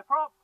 Clear prop.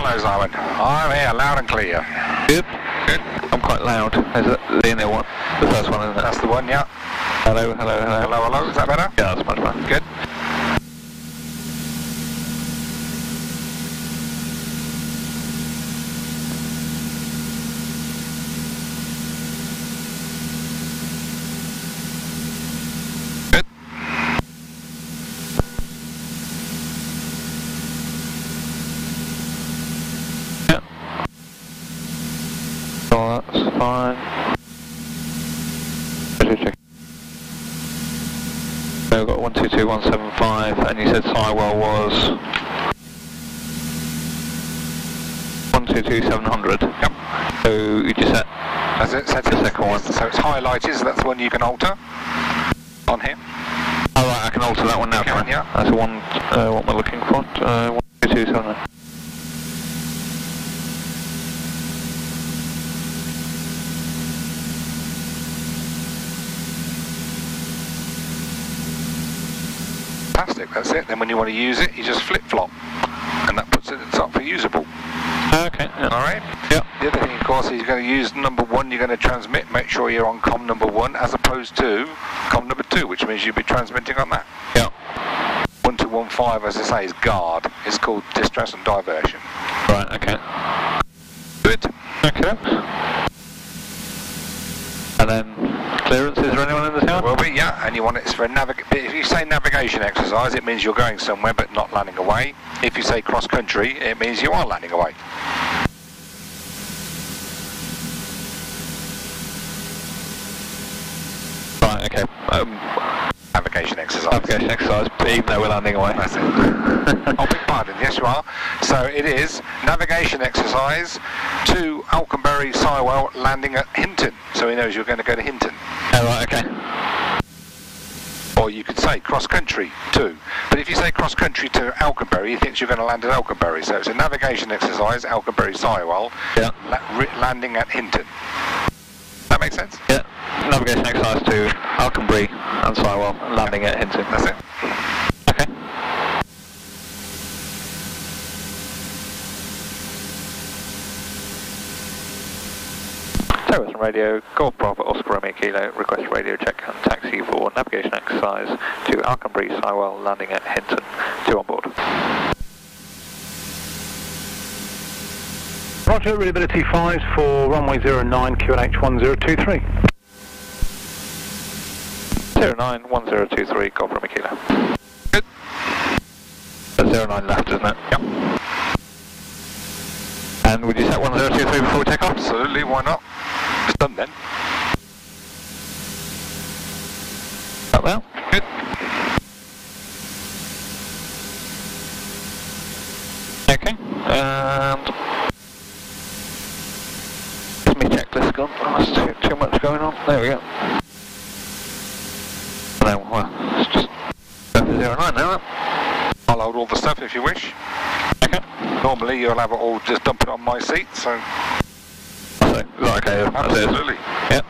Hello. Simon. I'm here, loud and clear. Good. Good. I'm quite loud. Is it the inner one? The first one, isn't it? That's the one, yeah. Hello, hello, hello. Hello, hello. Is that better? Yeah, that's much better. Good. Yeah. That's fine. Ready to check. So we've got 122175, and you said Sywell was 122700. Yep. So you just set That's it. Set the second one. So it's highlighted, so that's the one you can alter on here. Alright, I can alter that one now, You can, I? yeah. That's the one, uh, what we're looking for. Uh, 1227. That's it. Then when you want to use it, you just flip flop, and that puts it at the top for usable. Okay, yeah. All right. Yep. The other thing, of course, is you're going to use number one. You're going to transmit. Make sure you're on com number one as opposed to com number two, which means you'll be transmitting on that. Yeah. One two one five, as I say, is guard. It's called distress and diversion. Right, okay. Good. Okay. And then clearance, is there anyone in the tower? Will be, yeah. And you want it for a navig. If you say navigation exercise, it means you're going somewhere but not landing away. If you say cross country, it means you are landing away. Right, okay. Um, Navigation exercise. navigation exercise, even though we're landing away. That's it. oh, big pardon. Yes, you are. So it is navigation exercise to Alconbury Sywell landing at Hinton. So he knows you're going to go to Hinton. Oh, right, okay. Or you could say cross country too. But if you say cross country to Alconbury, he thinks you're going to land at Alconbury. So it's a navigation exercise, Alconbury Sywell, Yeah. la- landing at Hinton. That makes sense? Yeah. Navigation exercise to Alconbury and Sywell, landing at Hinton. That's it. Okay. Turweston Radio, Golf Bravo Oscar Romeo Kilo, request radio check and taxi for navigation exercise to Alconbury Sywell, landing at Hinton. Two on board. Roger, reliability 5 for runway 09, QNH 1023. 091023, Golf Romeo Kilo. Good. That's 09 left, isn't it? Yep. And would you set 1023 before we take off? Absolutely, why not? It's done then. Up there? Good. Okay, and is my checklist gone? There's too, much going on. There we go. No, well, it's just zero nine now. I'll hold all the stuff if you wish. Okay. Normally you'll have it all just dump it on my seat, so So, okay? That's uh, absolutely. Yep.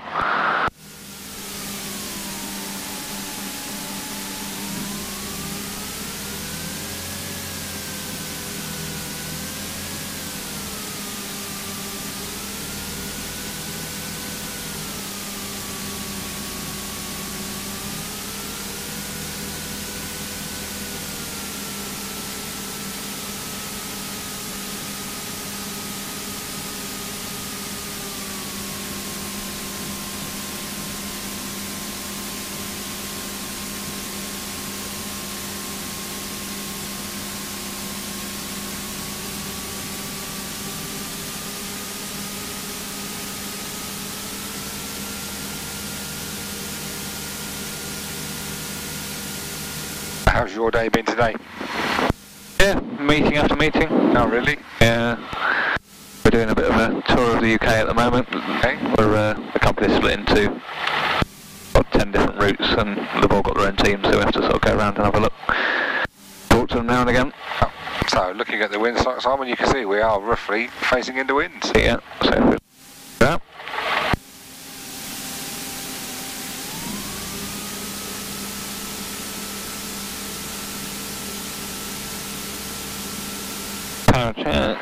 How's your day been today? Yeah, meeting after meeting. Oh, really? Yeah. We're doing a bit of a tour of the UK at the moment. Okay. We're uh, the company's split into about ten different routes, and they've all got their own teams, so we have to sort of go around and have a look. Talk to them now and again. Oh, So, looking at the wind, Simon, you can see we are roughly facing into winds. Yeah. So. Yeah. Power check.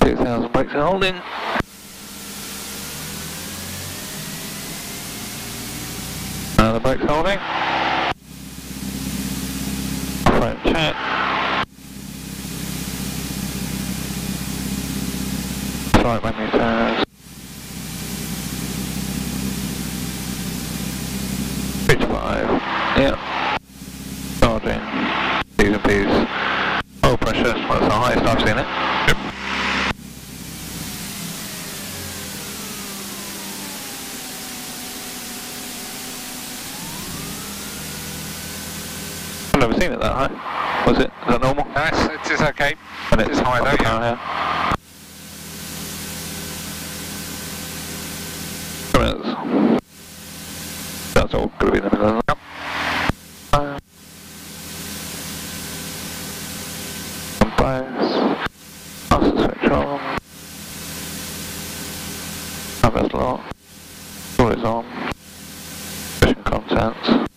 Two thousand brakes are holding. Now the brakes holding. Front check. Flight magnetized. Pitch five. Yep. Charging. P's and P's. Oil pressure. That's the highest I've seen it. Yep. I've never seen it that high. Was it? Is that normal? Nice, it is okay. And It is high though, yeah. now, yeah. Come That's all going to be. Master is on. Mission contents.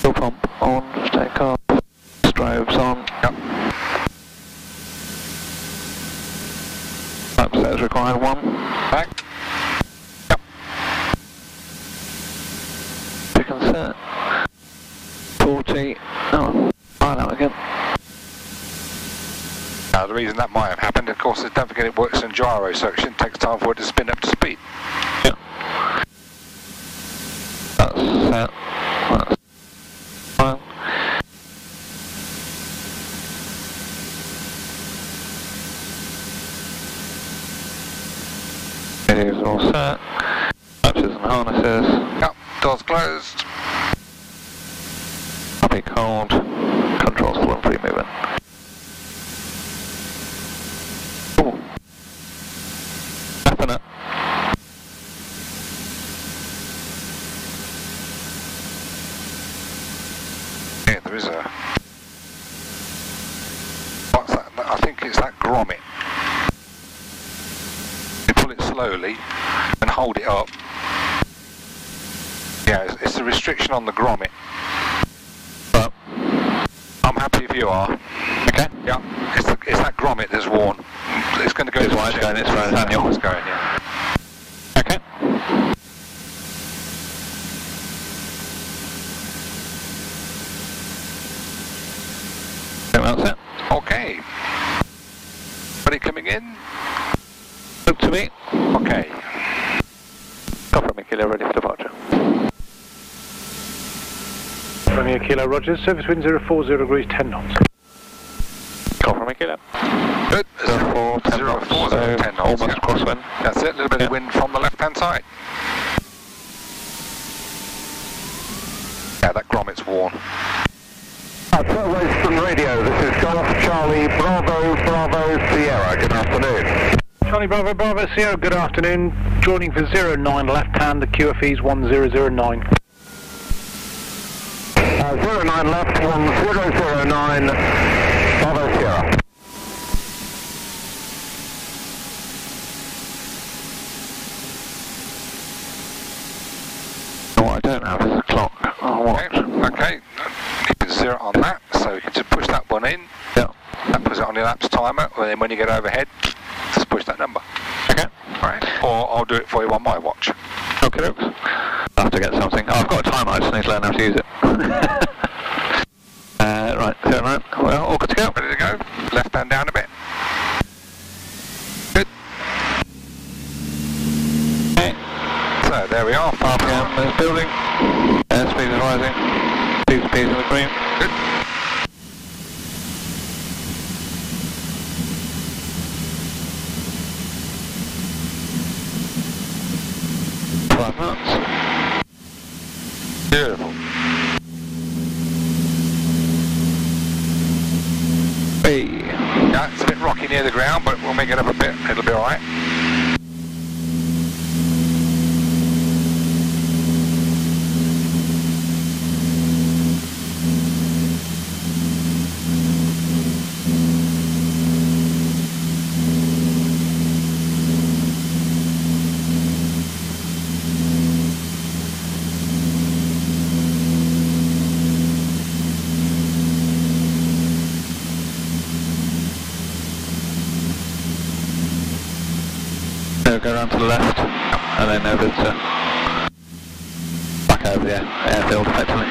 Fuel pump on. Take off. Strobes on. Yep. Lap set is required one. Back. Yep. Pick and set. 40. Oh, fire out again. Now, the reason that might have happened, of course, is don't forget it works in gyro section. takes time for it to spin up to speed. Yeah. That's set. That's fine. It is all set. Matches and harnesses. Yep. Doors closed. Happy cold. Controls full and free moving. Ooh. Tapping it. Yeah, there is a. What's that? I think it's that grommet. You pull it slowly and hold it up. Yeah, it's, it's a restriction on the grommet. But, I'm happy if you are. okay. Yeah, it's, the, it's that grommet that's worn. It's going to go. It's it's going, it's where it's That's manual. why It's going, yeah. Okay. think that's it. Okay. Ready coming in? Look to me. Okay. Copper Kilo ready for departure. Romeo Kilo Rogers, service wind 040 degrees 10 knots. Copper Kilo. Good. Zero four, ten Zero knots, four, so zero, ten knots, almost yeah. crosswind. That's it. A little bit Yeah. of wind from the left-hand side. Yeah, that grommet's worn. Turweston Radio, this is Golf Charlie Bravo Bravo Sierra. Good afternoon. Charlie Bravo Bravo Sierra, good afternoon. Joining for 09 left hand, the QFE's 1009. Uh, 09 left, 1009 Bravo Sierra. What I don't have is a clock. Oh, what? Okay. Okay. Keep it zero on that, so you can just push that one in. Yeah. That puts it on your lapse timer, and then when you get overhead, push that number. Okay. Right. Or I'll do it for you on my watch. Okay, dokes. I have to get something. Oh, I've got a timer, I just need to learn how to use it. uh, right, zero nine. Well, all good to go. Ready to go? Left hand down a bit. Good. Okay. So there we are. RPM is building. Airspeed is rising. Speed speed in the green. Good. Knots. Beautiful. Hey. Yeah, it's a bit rocky near the ground, but we'll make it up a bit, it'll be alright. Go around to the left, and then over to back over the air- airfield effectively.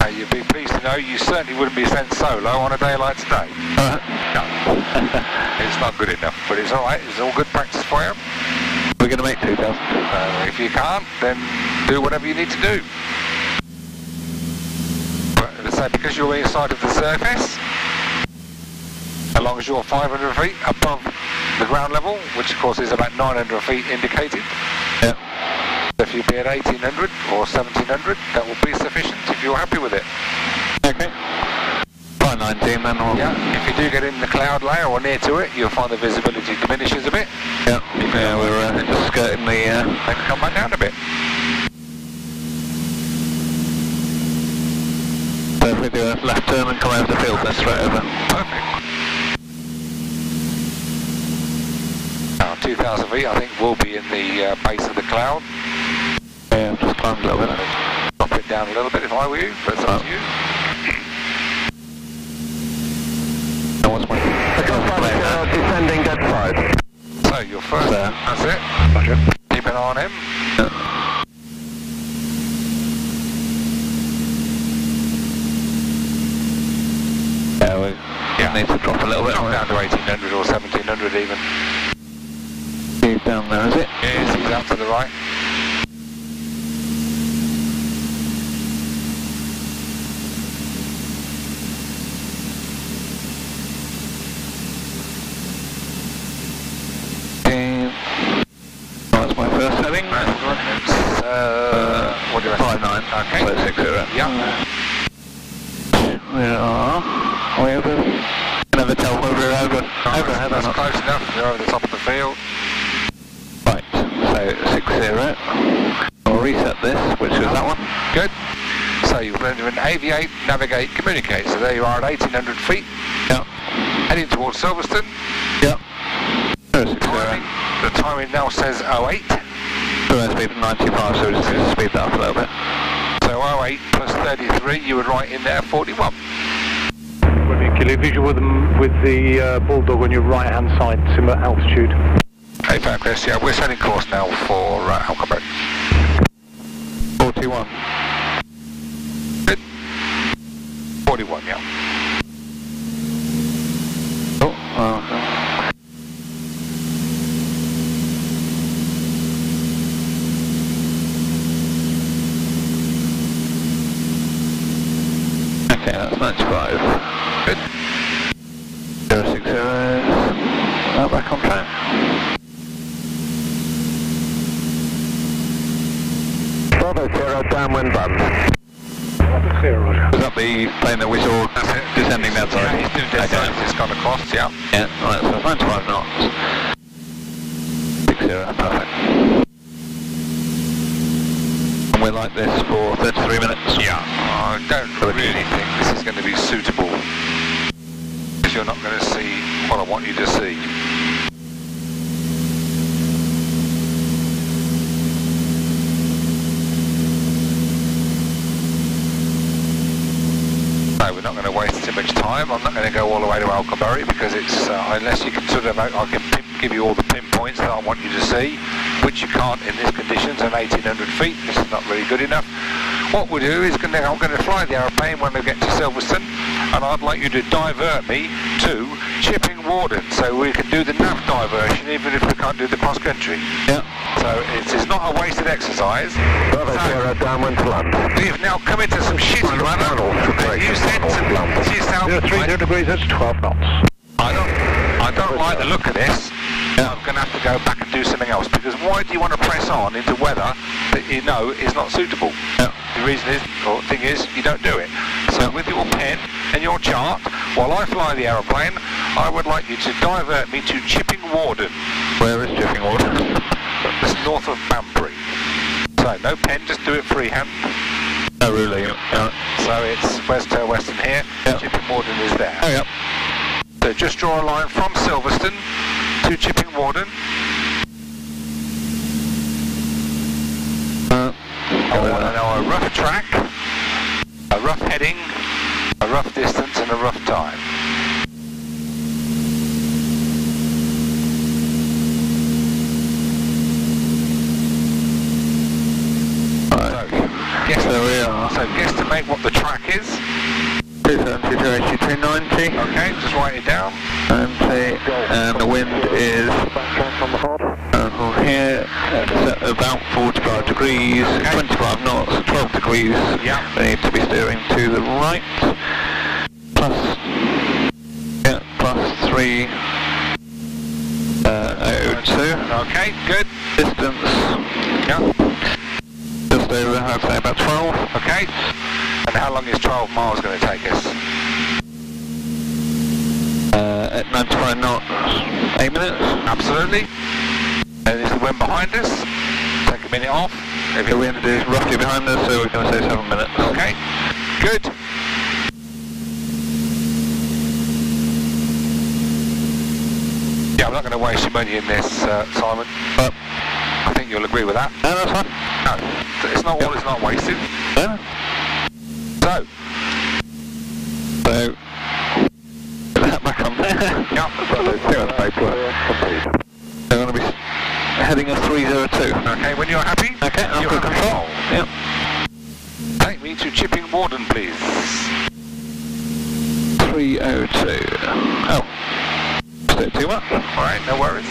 Uh, you'd be pleased to know you certainly wouldn't be sent solo on a day like today. No. it's not good enough, but it's alright. It's all good practice for you. We're going to make 2,000. Uh, if you can't, then do whatever you need to do. But say, because you're inside of the surface, as long as you're 500 feet above the ground level, which of course is about 900 feet indicated, Yeah. if you be at 1800 or 1700, that will be sufficient if you're happy with it. Okay. Try 19 then. Yeah, if you do get in the cloud layer or near to it, you'll find the visibility diminishes a bit. Yeah, yeah we're uh, just skirting the... Uh, Then come back down a bit. so if we do a left turn and come over the field, then straight over. Perfect. Now, 2,000 feet, I think, will be in the uh, base of the cloud. Yeah, just climbed a little bit. Drop it down a little bit if I were you, but it's up to you. And what's my... plane now? descending dead side. So, you're first. There. That's it. Roger. Keep an eye on him. Yeah, we Yeah. need to drop a little bit. Drop down to 1800 or 1700 even. He's down there, is it? Yes, he's out to the right. Um, that's my first heading. That's good. It's, uh, what do you reckon? Five nine. Okay. So six zero. Yeah. We are. Are we over? Can never tell whether we're over. overhead or That's not. close enough. You're over the top of the field. Right. So six zero. I'll reset this, which is that one. Good. So you're going to aviate, navigate, communicate. So there you are at 1800 feet, Yeah. heading towards Silverstone. Yeah. Zero six Timing, the timing now says 08. Current speed 95, so we're just going to speed that up a little bit. So 08 plus 33, you would write in there 41. Brilliant, Kelly. Visual with, them, with the uh, Bulldog on your right hand side, similar altitude. Hey, fair, Chris. Yeah, we're setting course now for uh, Alconbury. 41. 41, yeah. Oh, oh. Okay, that's 95. Good. 060. Now back on track. Bravo Sierra, downwind button. Clear, Roger. Was that the plane that we saw That's it. descending that side? Yeah, he's doing dead okay. okay. It's gone across, yeah. Yeah, right, so 95 knots. 60, perfect. And we're like this for 33 minutes. Yeah, I don't really think this is going to be suitable because you're not going to see what I want you to see. No, we're not going to waste too much time. I'm not going to go all the way to Alconbury because it's, uh, unless you can sort of, I can give you all the pinpoints that I want you to see, which you can't in these conditions on 1800 feet. This is not really good enough. What we'll do is gonna, I'm going to fly the aeroplane when we get to Silverstone and I'd like you to divert me to Chipping Warden so we can do the nav diversion even if we can't do the cross country. Yeah. So it is not a wasted exercise. Bravo so, Sierra, downwind to land. We've now come into some shitty weather and you said to yourself, Zero three I- zero degrees, that's 12 knots. I don't, I don't like the look of this. Yeah. I'm going to have to go back and do something else because why do you want to press on into weather that you know is not suitable? Yeah. The reason is, or thing is, you don't do it. So with your pen and your chart, while I fly the aeroplane, I would like you to divert me to Chipping Warden. Where is Chipping Warden? It's north of Banbury. So no pen, just do it freehand. oh, really? Yeah. So it's West uh, Western here. Yeah. Chipping Warden is there. Oh, yeah. So just draw a line from Silverstone to Chipping Warden. Uh, I want to know a rough track, a rough heading, a rough distance and a rough time. right. So, Guess, There we are. so guesstimate what the track is. 270 to 8290. Okay, just write it down. 90. And the wind is Backtrack on the hod. uh, here at about 45 degrees, Okay. 25 knots, 12 degrees. Yeah. We need to be steering to the right. Plus, yeah, plus 3 uh, 02. Okay, good. Distance Yeah. just over, I'd say about 12. Okay. And how long is 12 miles going to take us? Uh, at 95 knots, 8 minutes. Absolutely. And is the wind behind us? Take a minute off. If The wind is roughly behind us, so we're going to say 7 minutes. Okay. Good. Yeah, I'm not going to waste your money in this, uh, Simon. But, I think you'll agree with that. no, that's fine. No, it's not all is not wasted. No. So, So, put that back on there. yeah. Bravo Sierra, clear, complete. They're going to be heading us 302. Okay, when you're happy, Okay, I'm good control. Yep. Take me to Chipping Warden, please. 302. Oh. Bit oh. too much. All right, no worries.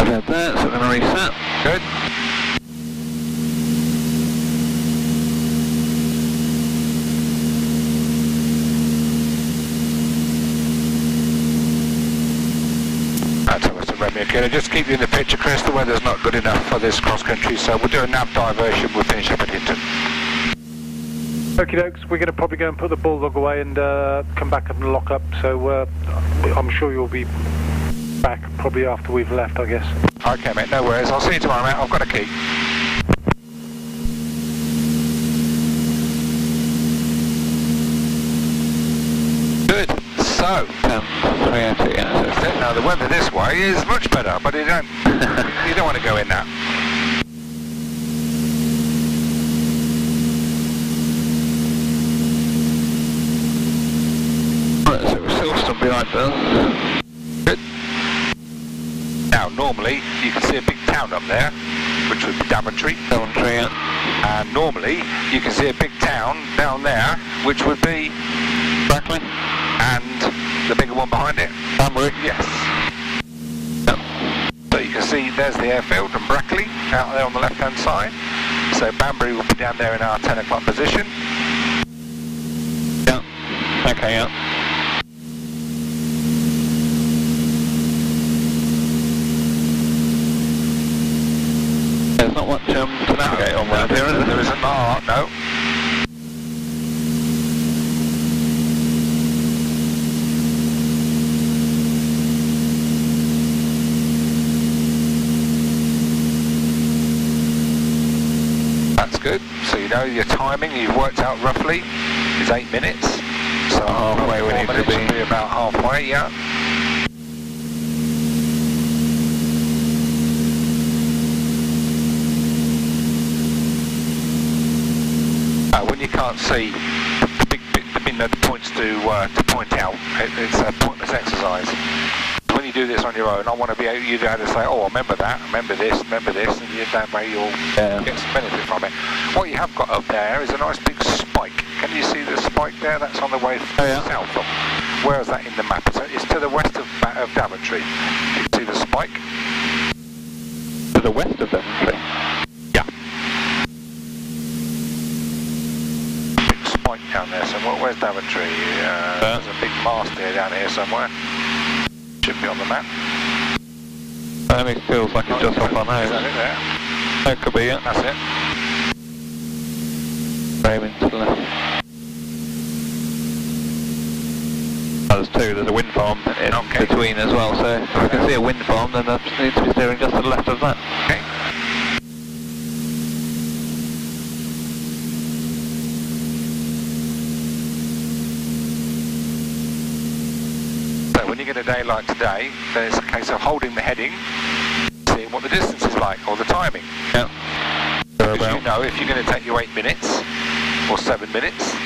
I've had that, so we're going to reset. Good. That's Western Romeo Kilo. Just keep you in the picture, Chris. The weather's not good enough for this cross country, so we'll do a nav diversion. We'll finish up at Hinton. Okie dokes, we're going to probably go and put the bulldog away and uh, come back up and lock up. So uh, I'm sure you'll be back probably after we've left, I guess. Okay, mate. No worries. I'll see you tomorrow, mate. I've got a key. Good. So, 10, 302, yeah. That's it. Now the weather this way is much better, but you don't you don't want to go in that. Right, so we're still still behind us. Good. Now normally you can see a big town up there, which would be Daventry, Daventry, yeah. and normally you can see a big town down there, which would be Brackley, and the bigger one behind it. Banbury. Yes. So you can see there's the airfield and Brackley out there on the left hand side. So Banbury will be down there in our 10 o'clock position. Yeah. Okay, yeah. There's not much um, to navigate on round is There there? isn't not, no. good. So you know your timing you've worked out roughly is eight minutes. So halfway we need to be. be about halfway, yeah. Uh, when you can't see the big, mean, the points to uh, to point out, it, it's a pointless exercise. You do this on your own, I want to be able, you to be able to say, oh, remember that, remember this, remember this, and you, that way you'll Yeah. get some benefit from it. What you have got up there is a nice big spike. Can you see the spike there? That's on the way Oh, yeah. south from. Where is that in the map? It's, it's to the west of, of Daventry. You can see the spike? To the west of Daventry. Yeah. Big spike down there somewhere. Where's Daventry? Uh, there's a big mast here down here somewhere. Should be on the map. That only feels like it's just off our nose. Is that it there? That could be it. That's it. Framing to the left. Oh, there's two, there's a wind farm in Okay. between as well, so if we can see a wind farm then I just need to be steering just to the left of that. Okay. So when you get a day like today, then it's a case of holding the heading, seeing what the distance is like, or the timing. Yeah. Because you know if you're going to take you eight minutes, or seven minutes,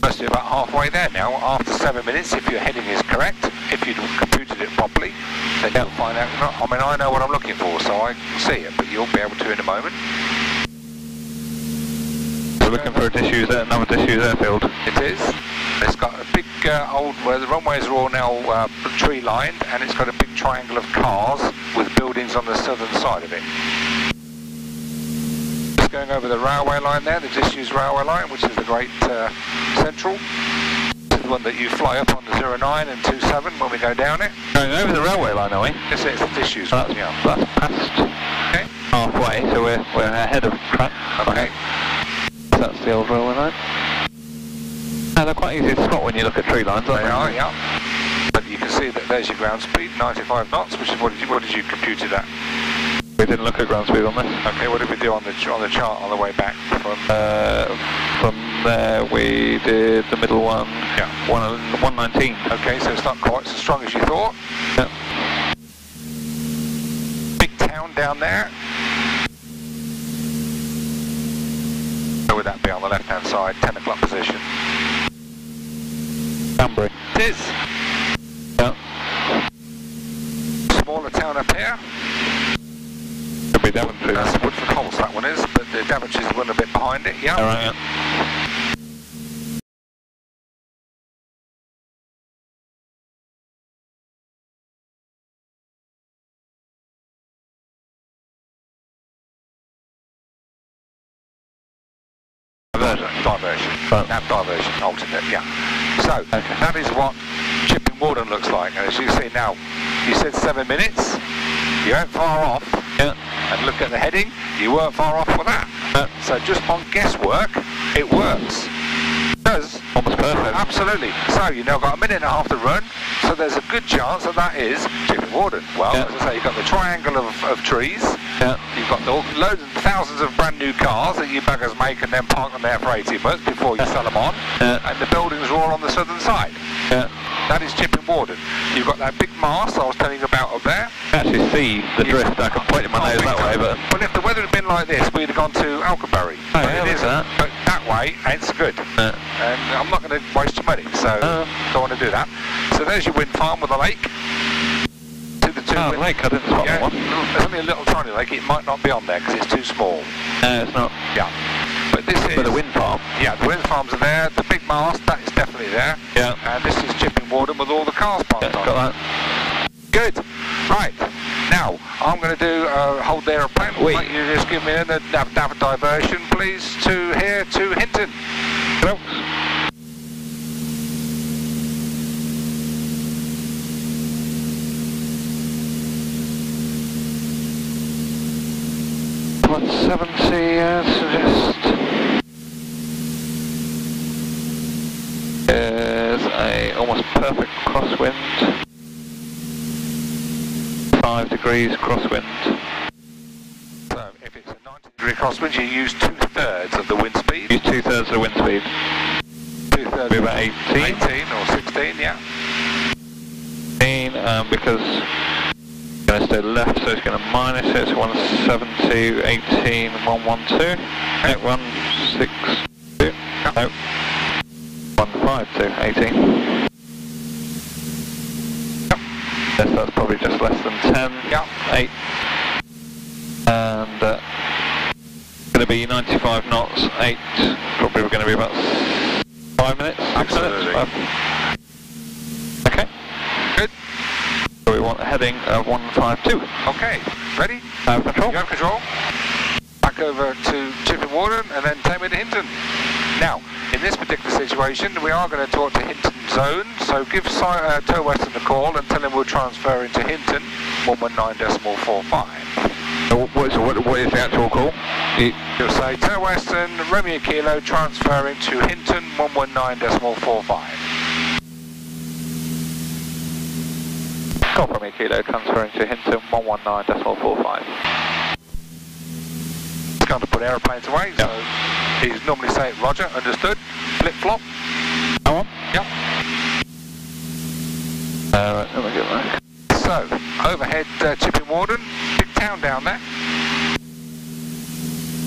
must be about halfway there now. After seven minutes, if your heading is correct, if you've computed it properly, then you'll find out. I mean, I know what I'm looking for, so I can see it, but you'll be able to in a moment. We're looking for a disused, another disused airfield. It is. It's got a big uh, old, where the runways are all now uh, tree lined, and it's got a big triangle of cars with buildings on the southern side of it. Just going over the railway line there, the disused railway line, which is the Great uh, Central. This is the one that you fly up on the 09 and 27 when we go down it. Going over the railway line, are we? This is the disused That's, one, yeah. that's past Okay. halfway, so we're, we're ahead of track. Okay. That's the old railway line. Now they're quite easy to spot when you look at tree lines, aren't They they? are, yeah. But you can see that there's your ground speed, 95 knots, which is what did you, what did you compute it at? We didn't look at ground speed on this. Okay, what did we do on the on the chart on the way back from? Uh, from there we did the middle one, Yeah. one, 119. Okay, so it's not quite so strong as you thought. Yeah. Big town down there. Where would that be on the left-hand side? 10 o'clock position. Banbury. It is. Yeah. Smaller town up here. Could be Daventry. That's Woodford Halse, that one is, but the Daventry's the one a bit behind it, yeah. Alright, yeah. Diversion. Diversion. Right. Nav diversion, alternate, yeah. So, Okay. that is what Chipping Warden looks like. And as you see now, you said seven minutes. You weren't far off. Yeah. And look at the heading, you weren't far off with that. Uh, So just on guesswork, it works. It does. almost perfect. Absolutely. So you've now got a minute and a half to run, so there's a good chance that that is Chipping Warden. Well, Yeah. as I say, you've got the triangle of, of trees, Yeah. You've got the, loads and thousands of brand new cars that you buggers make and then park them there for 18 months before you sell them on. Yeah. And the buildings are all on the southern side. Yeah. That is Chipping Warden. You've got that big mast I was telling you about up there. I actually see the drift. I can point my nose that way, but Well, if the weather had been like this, we'd have gone to Alconbury. Oh, but yeah, it isn't. that. But that way it's good. uh, And I'm not going to waste your money, so Uh. don't want to do that. So there's your wind farm with a lake. Two oh, lake. I didn't spot Yeah, one. there's only a little tiny lake. It might not be on there because it's too small. No, it's not. Yeah. But this is... But the wind farm. Yeah, the wind farms are there. The big mast, that is definitely there. Yeah. And this is Chipping Warden with all the cars Yeah, parked on. got that. Good. Right. Now, I'm going to do uh, hold the aeroplane. Oui. Might you just give me a nav, nav diversion, please, to here to Hinton. Nope. One seventy, uh, suggest. There's a almost perfect crosswind. Five degrees crosswind. So if it's a 90 degree crosswind, you use two thirds of the wind speed. Use two thirds of the wind speed. Two thirds. Be about 18. 18 or 16, yeah. 18, um, because it's going to stay left, so it's going to minus it. So 172, 18, 112. No, 162. No. 152, 18. Yes, that's probably just less than 10. Yeah. 8. And uh, going to be 95 knots, 8. Probably we're going to be about 5 minutes, 6 Absolutely. minutes. five. Okay. Good. So we want a heading of 152. Okay. Ready? Have control. You have control. Back over to Chipping Warden and then take me to Hinton. Now, in this particular situation, we are going to talk to Hinton Zone, so give Si- uh, Turweston a call and tell him we'll transfer into Hinton 119.45. So what, is, what, what is the actual call? You, You'll say Turweston, Romeo Kilo, transferring to Hinton 119.45. call from your kilo, transferring to Hinton 119.45. He's going to put aeroplanes away, so he's normally saying Roger, understood, flip-flop. Come on. Yep. Uh, let me get that. So, overhead uh, Chipping Warden, big town down there.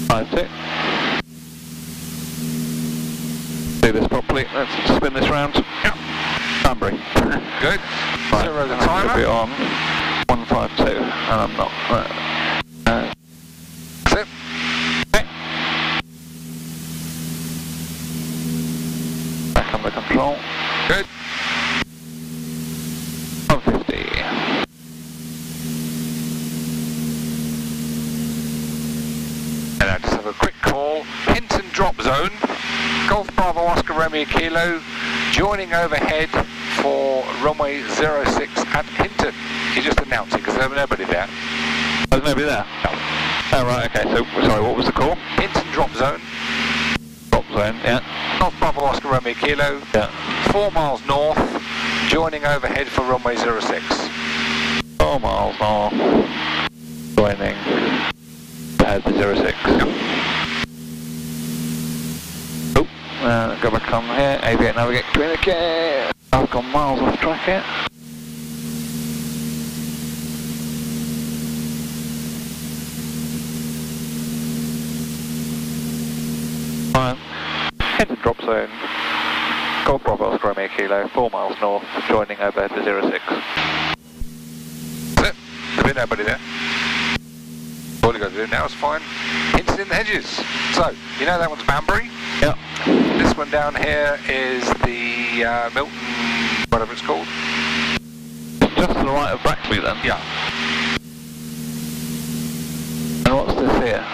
Five, six. Do this properly. Let's spin this round. Yep. Banbury. Good. Right, Zero the I should be on 152, and I'm not. Right. Uh, That's it. okay. Back under control. Good. 150. And I just have a quick call. Hinton drop zone. Golf Bravo Oscar Romeo Kilo joining overhead runway 06 at Hinton. He's just announcing because there's nobody there. There's nobody there? Oh, right, okay. So, sorry, what was the call? Hinton drop zone. Drop zone, yeah. Golf Bravo Oscar Romeo Kilo. Yeah. Four miles north. Joining overhead for runway 06. Four miles north. Joining. Head to 06. Oh, uh, go back on here. Aviate navigate communicate. I've gone miles off track here. Fine. Head to drop zone. Golf Bravo Oscar Romeo Kilo, 4 miles north, joining over to 06. That's it. There'll be nobody there. All you got to do now is find Hinton in the hedges. So, you know that one's Banbury. Yeah. This one down here is the uh, Milton, whatever it's called. Just to the right of Brackley then. Yeah. And what's this here?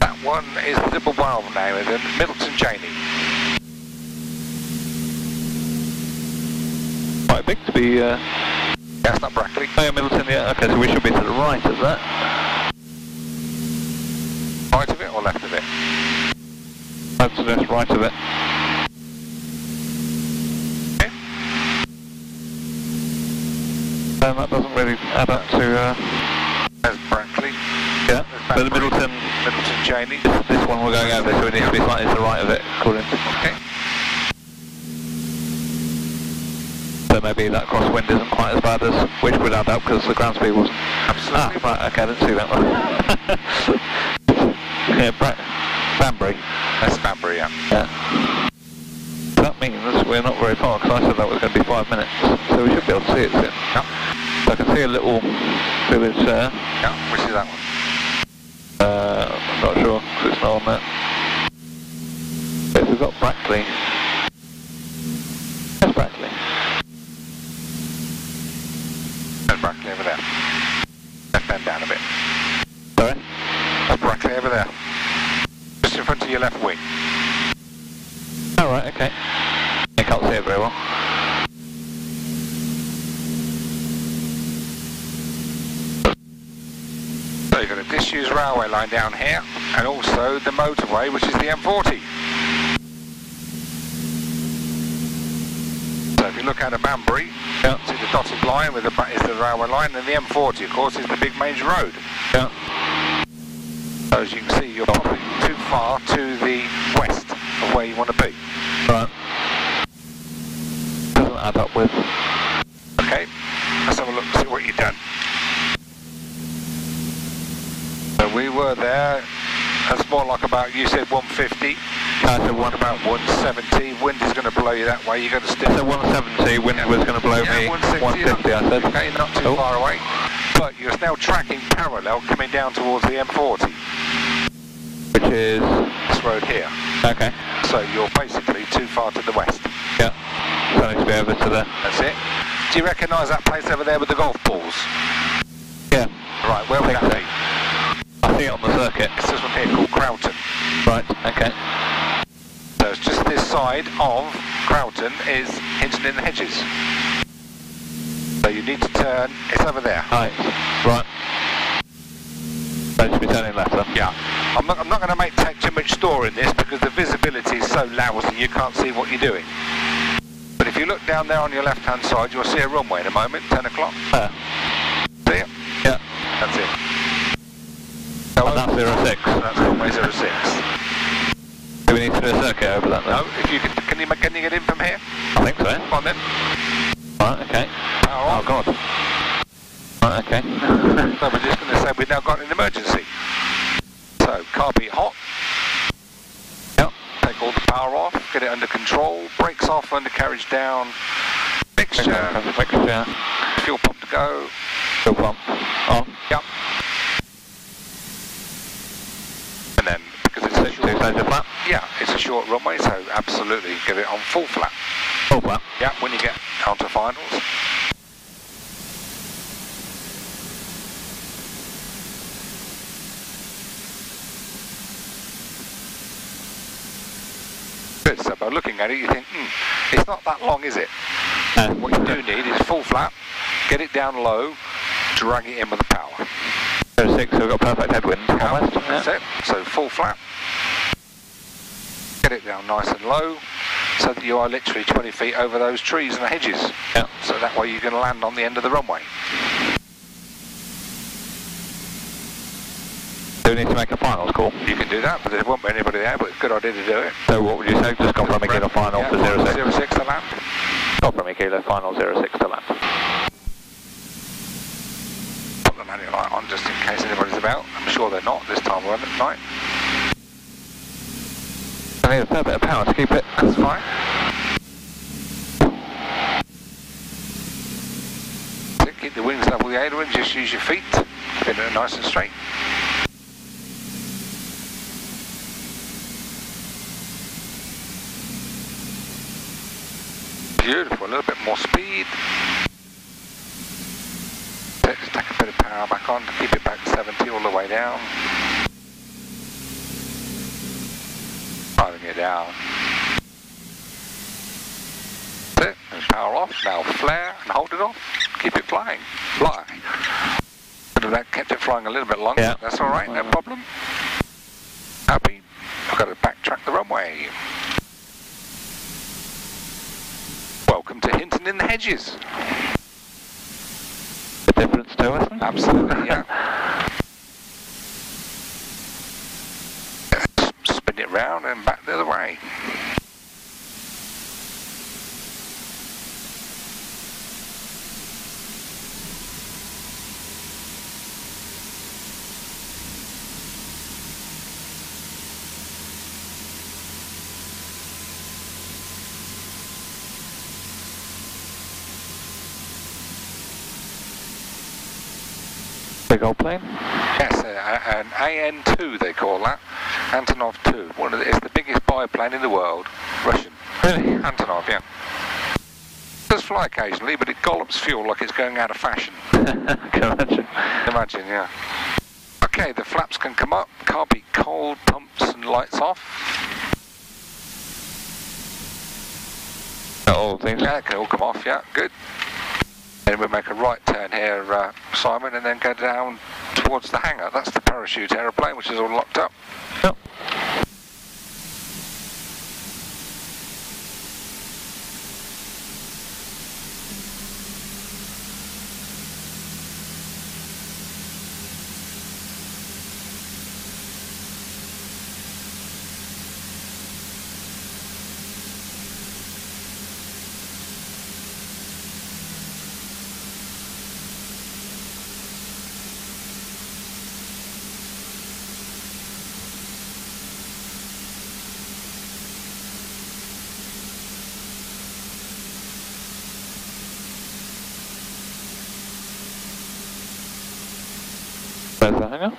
That one is the double valve now, is it? Middleton Cheney. Quite big to be, uh, That's not Brackley. oh, yeah, Middleton, yeah, okay, so we should be to the right of that. Right of it or left of it? I'd suggest right of it. And that doesn't really add up to, uh, There's Brackley. yeah, but the Middleton, Middleton Cheney. this, this one we're going over, so it needs to be slightly to the right of it, according to, Okay. so maybe that crosswind isn't quite as bad as, which would add up because the ground speed wasn't. Absolutely. Ah, right, okay, I didn't see that one. yeah, Bra- Banbury. That's Banbury, yeah. Yeah. That means we're not very far, because I said that was going to be five minutes, so we should be able to see it soon. Yeah. I can see a little village there. Yeah. Which is that one? Uh, I'm not sure, because it's not on there. If we've got Brackley. There's Brackley. There's Brackley over there. Left hand down a bit. Sorry? That's Brackley over there. Just in front of your left wing. Oh, right, okay. I can't see it very well. So you've got a disused railway line down here, and also the motorway, which is the M40. So if you look out of Banbury, Yeah. see the dotted line with the is the railway line, and the M40, of course, is the big major road. Yeah. So as you can see, you're probably too far to the west of where you want to be. Right. Doesn't add up with. Okay, let's have a look, see what you've done. So we were there, that's more like about, you said 150, Uh, so what one about 170, wind is going to blow you that way, you're going to stick So 170, wind Yeah. was going to blow Yeah, me 160, 160, I said. Okay, not too Oh. far away. But you're now tracking parallel coming down towards the M40, Which is. this road here. Okay. So you're basically too far to the west. Yeah. So I need to be over to the. That's it. Do you recognise that place over there with the golf balls? Yeah. Right, where would that so. be? I see it on the circuit. This one here called Croughton. Right. Okay. So it's just this side of Croughton is Hinton in the Hedges. So you need to turn, it's over there. Right. Right. So should be turning left then. Yeah. I'm not, I'm not going to make take too much store in this because the visibility is so lousy you can't see what you're doing. But if you look down there on your left hand side, you'll see a runway in a moment, 10 o'clock. There. See it? Yeah. That's it. And that's zero six. that's runway 06. Do we need to do a circuit over that then? No, if you can, can you, can you get in from here? I think so. Come on then. Right. Okay. Power Oh. God. Right. Okay. So we're just going to say we've now got an emergency. So carb heat hot, yep. take all the power off, get it under control, brakes off, undercarriage down, mixture, Mixture. fuel pump to go. Fuel pump. On. Yep. And then because it's a Two short, sides of flat. yeah, it's a short runway, so absolutely get it on full flat. Full flat. Yeah, when you get onto finals. Good, so by looking at it you think, hmm, it's not that long, is it? No. What you do need is full flat, get it down low, drag it in with the power. Zero six. So we've got perfect headwind. Yeah, Almost. That's Yeah. it. So full flat. Get it down nice and low so that you are literally 20 feet over those trees and the hedges. Yeah. So that way you can land on the end of the runway. Do we need to make a finals call? You can do that, but there won't be anybody there, but it's a good idea to do it. So what would you say? Just confirm a kilo final yeah, six. zero six to land. Confirm a kilo final zero six to land. Put the manual light on just in case anybody's about. I'm sure they're not this time of night. Need a fair bit of power to keep it. That's fine. Keep the wings level with the ailerons, just use your feet. Keep it nice and straight. Beautiful, a little bit more speed. Just take a bit of power back on to keep it back 70 all the way down. Driving it down. That's it, and power off, now flare and hold it off. Keep it flying. Fly. Could that kept it flying a little bit longer. Yeah. That's alright, no problem. Happy? I've got to backtrack the runway. Welcome to Hinton in the Hedges. The difference to us. Absolutely, yeah. S- Spin it round and back the other way. Big old plane. Yes, uh, an AN-2 they call that. Antonov 2. One of the, it's the biggest biplane in the world. Russian. Really? Antonov, yeah. It Does fly occasionally, but it gollops fuel like it's going out of fashion. Can imagine. Imagine, yeah. Okay, the flaps can come up. can't be cold, pumps and lights off. All things. Yeah, it can all come off, yeah, good. Then we'll make a right turn here, uh, Simon, and then go down towards the hangar. That's the parachute aeroplane, which is all locked up. Yep. Where's the hangar?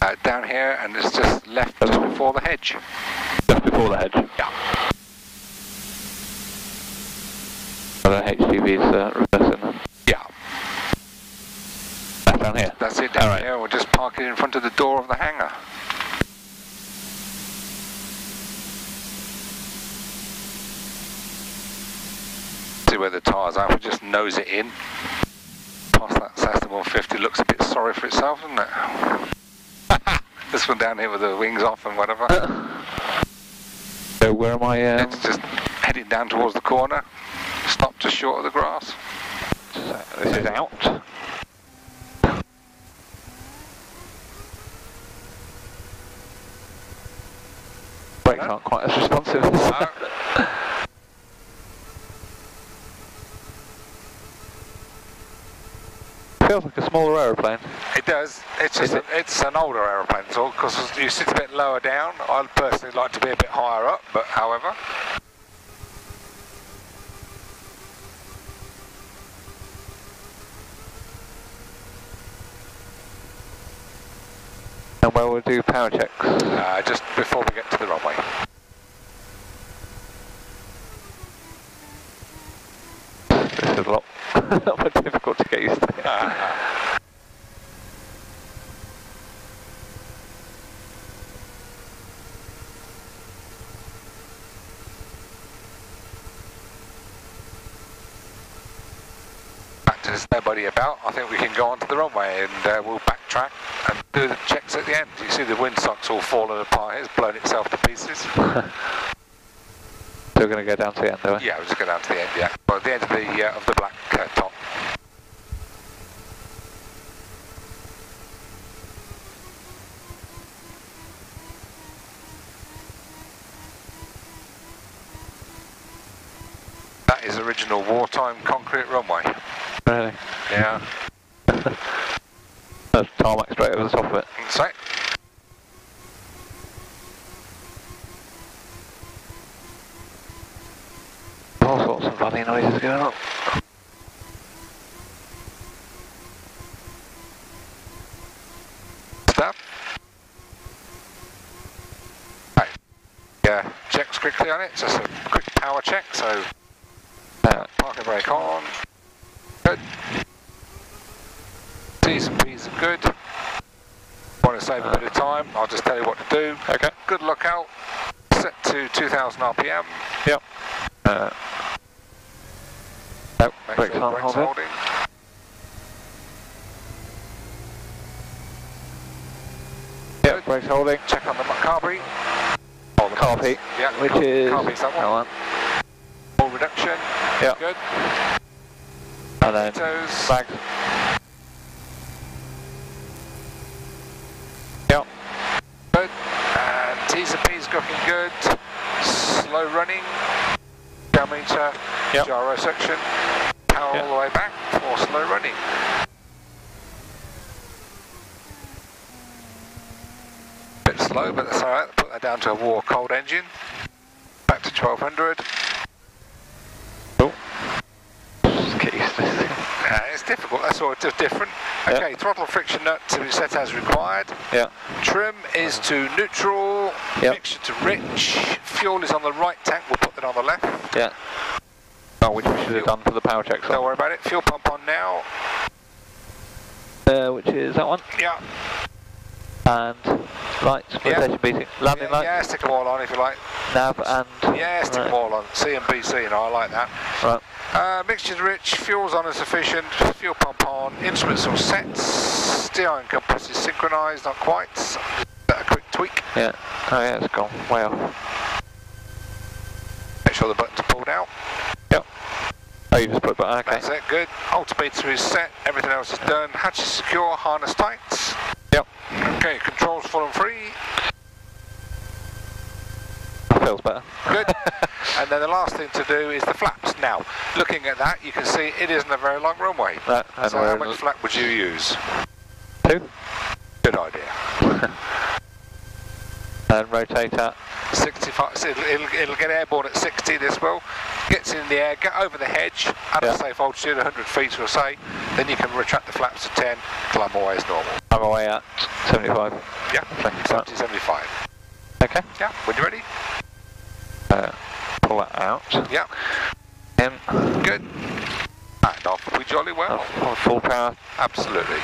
Uh, down here, and it's just left just before the hedge. Just before the hedge. Yeah. The HGV's uh, reversing then. Yeah. That's down here. That's it down right. here. We'll just park it in front of the door of the hangar. See where the tyres are. We just nose it in. Past that Cessna 150 looks a bit sorry for itself, doesn't it? This one down here with the wings off and whatever. So where am I? Um, It's just heading down towards the corner. Stop just short of the grass. so this is out. Brakes aren't quite as responsive No. Feels like a smaller aeroplane. It does. It's just it? it's an older aeroplane, so because you sit a bit lower down. I'd personally like to be a bit higher up, but however, And where we'll do power checks. uh, just before we get to the runway. This is a lot, a lot more difficult to get used to. Fact, there's nobody about. I think we can go onto the runway and uh, we'll backtrack and do the checks at the end. You see the windsock's all falling apart. It's blown itself to pieces. So we're going to go down to the end, are we? yeah, we'll just go down to the end. Yeah, well, at the end of the uh, of the black uh, top. That is original wartime concrete runway. Yeah. That's tarmac straight over the top of it. Right. All sorts of funny noises going on. Stuff. Right. Yeah, checks quickly on it. Just a quick power check. So Uh, parking brake on. Good. T's and P's are good. Want to save a bit of time? I'll just tell you what to do. okay. Good lookout. Set to 2,000 RPM. Yep. Uh, nope, Make brakes sure on, brakes hold it. holding. Yep, brakes holding. Check on the carbury. Oh, the Carb heat, Yeah, which car- is carb heat's that that one. one. Full reduction. Yeah. Good. And then Toes. flags. Yep. Good. And T's and P's looking good. Slow running. Diameter. Yep. Gyro suction. Power Yep. all the way back for slow running. Bit slow, but that's alright. Put that down to a war cold engine. Back to 1200. Cool. Just get used to this. Uh, it's difficult, that's all, it's just different. Yep. Okay, throttle friction nut to be set as required. Yeah. Trim is to neutral, Yep. mixture to rich. Fuel is on the right tank, we'll put that on the left. Yeah. Oh, which we should have done for the power check. Don't on. worry about it. Fuel pump on now. Uh, which is that one. Yeah. And lights, rotation beating. Landing yeah, lights, yeah, stick them all on if you like. nav and... Yeah, stick right. them all on. C and BC, you know, I like that. Right. Uh, mixture's rich, fuel's on and sufficient, fuel pump on, instruments all set, steering and compass is synchronised, not quite. Just A quick tweak. Yeah. Oh yeah, it's gone way off. Make sure the buttons are pulled out. Yep. Oh, you just put that. Okay. That's it, good. Altimeter is set, everything else is done. Hatch is secure, harness tight. Yep. Okay, controls full and free. That feels better. Good. and then the last thing to do is the flaps. Now, looking at that, you can see it isn't a very long runway. And So how much flap would you use? two. Good idea. And rotate at 65, so it'll, it'll, it'll get airborne at 60, this will. Gets in the air, get over the hedge, at Yeah. a safe altitude, 100 feet or say, then you can retract the flaps to 10, climb away as normal. I'm away at 75. Yeah, Thank 70, 75. Okay. Yeah, when you're ready? Uh, pull that out. Yeah, In. good. And off we jolly well. On full power. Absolutely.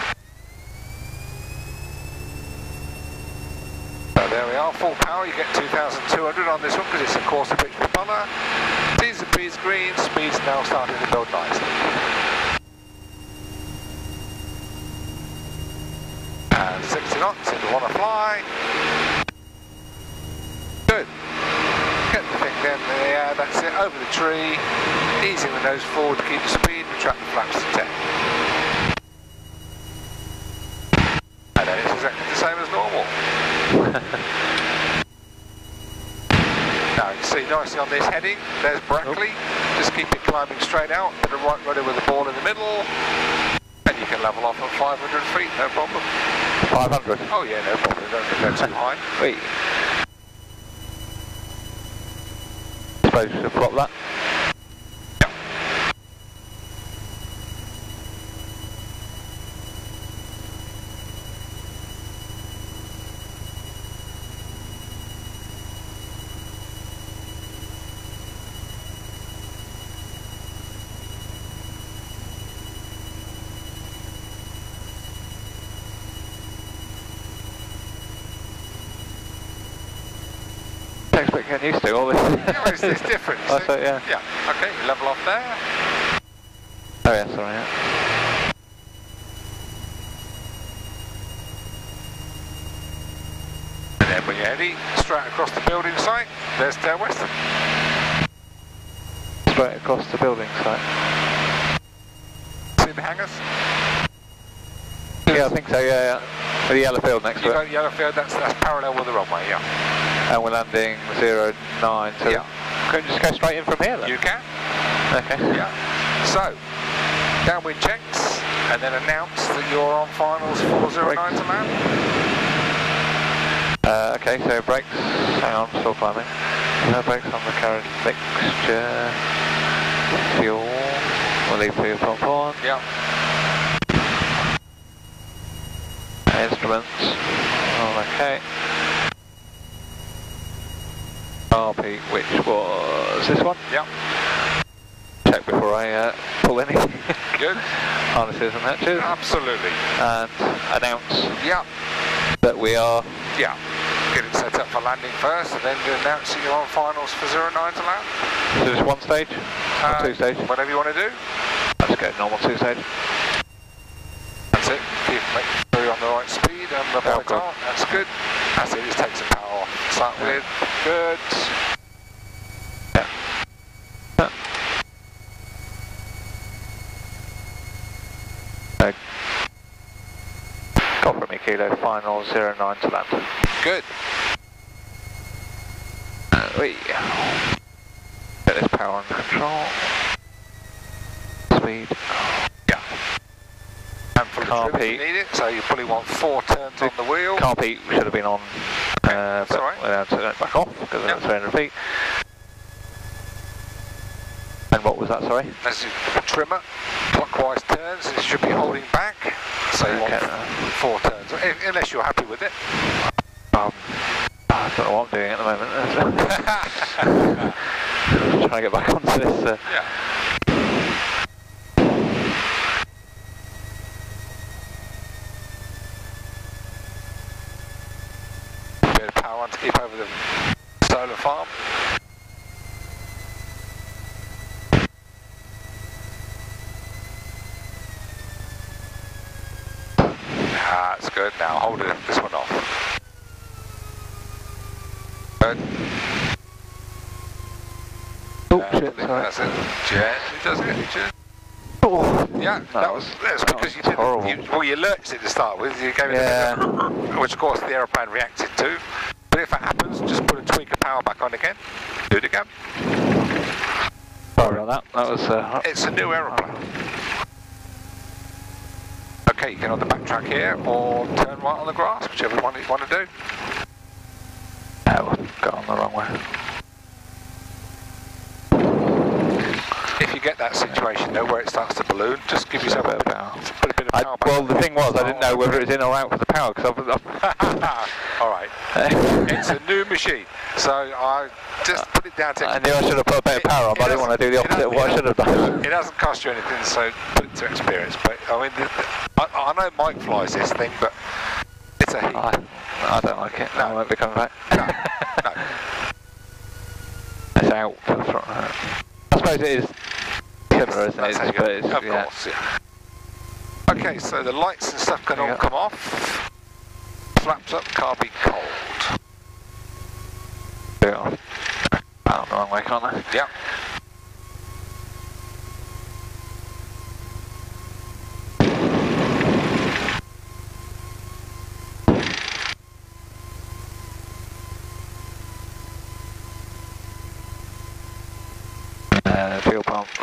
So there we are, full power, you get 2,200 on this one because it's a quarter pitch propeller. T's and P's green, speed's now starting to build nicely. And 60 knots, if you want to fly. Good. Get the thing down in the air, that's it, over the tree. Easing the nose forward to keep the speed, retract the flaps to 10. And then it's exactly the same as normal. now you can see nicely on this heading, there's Brackley. Just keep it climbing straight out, put a right rudder with the ball in the middle. And you can level off at 500 feet, no problem. 500. Oh yeah, no problem, don't go too high. Wait. Suppose we should flop that. Getting used to all this. Yeah, it's, it's different. thought, yeah. Yeah, okay, level off there. Oh yeah, sorry. Yeah. And then when you're ready, straight across the building site, there's Turweston. Straight across the building site. See the hangars? Yeah, I think so. Yeah, yeah. The yellow field next You to it, the yellow field, that's, that's parallel with the runway, yeah. And we're landing zero nine. So Yeah. can we just go straight in from here then? You can, Okay. yeah. So, downwind checks, and then announce that you're on finals 409 to land. Uh, okay, so brakes. Hang on, still climbing. No brakes on the carriage mixture. Fuel. We'll leave fuel pump on. Yeah. Instruments. Oh, okay. RP, which was this one. Yeah. Check before I uh, pull any Good. harnesses and hatches. Absolutely. And announce Yeah. that we are Yeah. Get it set up for landing first, and then you announce that you're on finals for 09 to land. so just one stage or Uh, two stage. Whatever you want to do. Let's go normal two stage. That's it. Keep make sure you're on the right speed and the Oh. That's good. That's it. Just take some power Start with. Good. Yeah. Yeah. Uh, from kilo final 09 to land. Good. Uh, we get this power under control. Speed. Yeah. And full Car of trim you need it. So you probably want four turns on the wheel. Carb heat should have been on, uh, but alright. we had to turn it back off because Yeah. it's 300 feet. And what was that, sorry? As you trimmer, clockwise turns, it should be holding back. So you want Okay. four turns, i- unless you're happy with it. Um, I don't know what I'm doing at the moment. trying to get back onto this. Uh, Yeah. Of to keep over the solar farm. Ah, That's good. Now hold it, this one off. Good. oh, Uh, shit, sorry. That's it. Gently does it. Oh, Yeah, that, was that's that because was you didn't. You, well, you lurched it to start with. You gave it Yeah. a which of course the aeroplane reacted to. But if that happens, just put a tweak of power back on again. Do it again. Sorry about that. That was. Uh, It's a new aeroplane. Okay, you can on the backtrack here or turn right on the grass, whichever one you want to do. got on the wrong way. If you get that situation though where it starts to balloon, just give yourself a bit, power. put a bit of I, power back. well, the thing was, I didn't know whether it was in or out for the power because I've, All right, it's a new machine, so I just put it down to. I knew I should have put a bit of power on, but I didn't want to do the opposite of what I should have done. It doesn't cost you anything, so put it to experience. But I mean, the, the, I, I know Mike flies this thing, but it's a heat. I, I don't like it. No. I won't be coming back. No, no. It's out to the front. I suppose it is similar, isn't That's it? how you It's- Of yeah. course, yeah. Okay, so the lights and stuff can all come off. Flaps up, car be cold. Off. Out the wrong way, can't I? Yeah.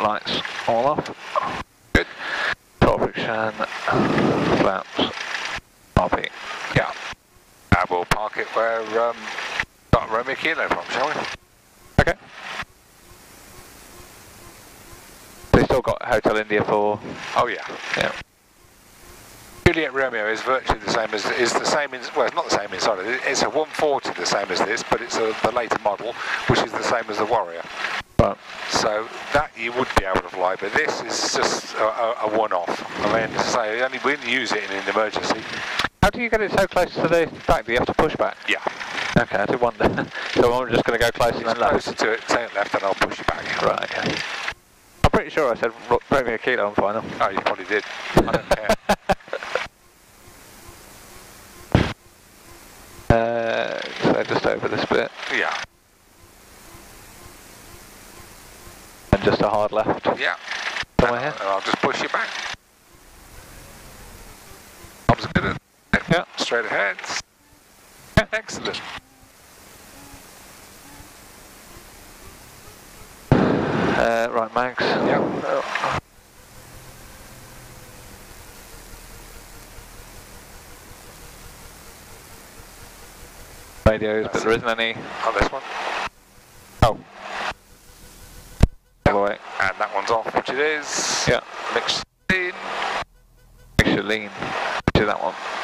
Lights all off. Good. Friction, flaps, RP. Yeah. And we'll park it where um, got Romeo Kilo from, shall we? Okay. They still got Hotel India for, Oh yeah. yeah. Juliet Romeo is virtually the same as is the same in well it's not the same inside it. It's a 140 the same as this, but it's a, the later model, which is the same as the Warrior. But So that you would be able to fly, but this is just a, a, a one-off. I mean, so only we only use it in an emergency. how do you get it so close to the back that you have to push back? Yeah. Okay, I did wonder. so I'm just going to go close and It's then left. closer to it, it left, and I'll push you back. Right, okay. I'm pretty sure I said bring me a kilo on final. Oh, you probably did. I don't care. Uh, so just over this bit Yeah. and just a hard left. Yeah. Somewhere here. and I'll just push you back. Bob's good. Yeah. Straight ahead. Excellent. Uh, right, Max. Yeah. Radios, but there isn't any. On this one. Oh. All the way. And that one's off, which it is. Yeah. Mixed in. Michelin. Which is that one?